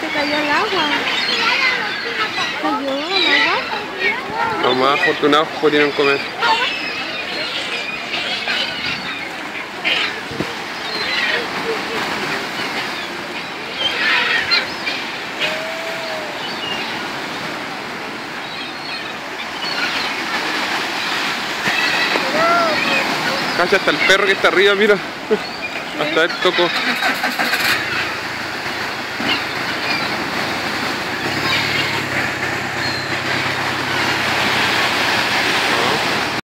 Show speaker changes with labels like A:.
A: Se cayó el agua. Cayó el agua.
B: Los más afortunados pudieron comer. Cacha hasta el perro que está arriba, mira. Hasta el coco.